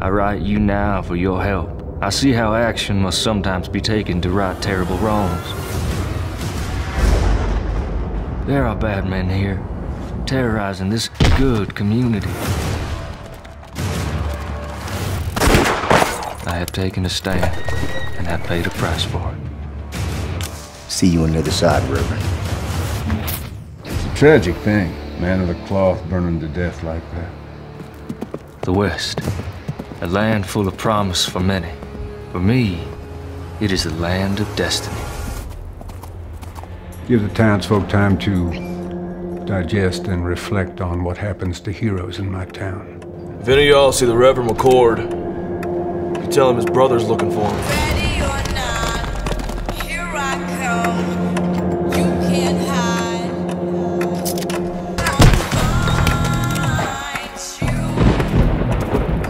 I write you now for your help. I see how action must sometimes be taken to right terrible wrongs. There are bad men here, terrorizing this good community. I have taken a stand, and have paid a price for it. See you on the other side, Reverend. It's a tragic thing. Man of the cloth burning to death like that. The West, a land full of promise for many. For me, it is the land of destiny. Give the townsfolk time to digest and reflect on what happens to heroes in my town. If any of y'all see the Reverend McCord, you tell him his brother's looking for him.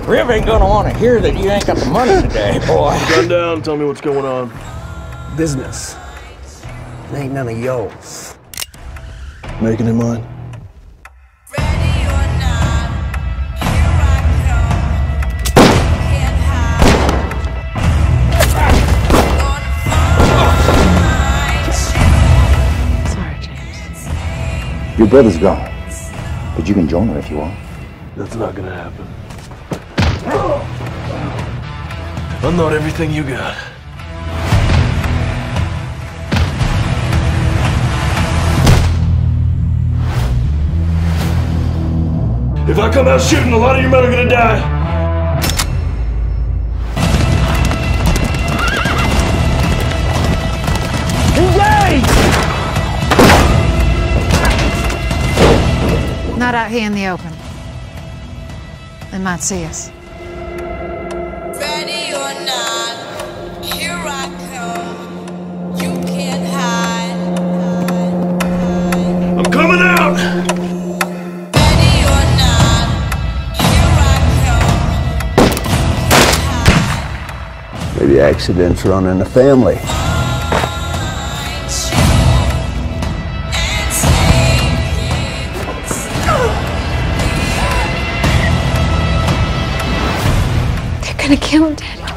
Riv ain't gonna want to hear that you ain't got the money today, boy. Run down, tell me what's going on. Business. It ain't none of yours. Making it mine. Ready or not, here I come. You can't hide. Gonna find you. Sorry, James. Your brother's gone. But you can join her if you want. That's not gonna happen. I'm not everything you got. If I come out shooting, a lot of your men are gonna die. Not out here in the open. They might see us. Maybe accidents run in the family. They're gonna kill him, Daddy.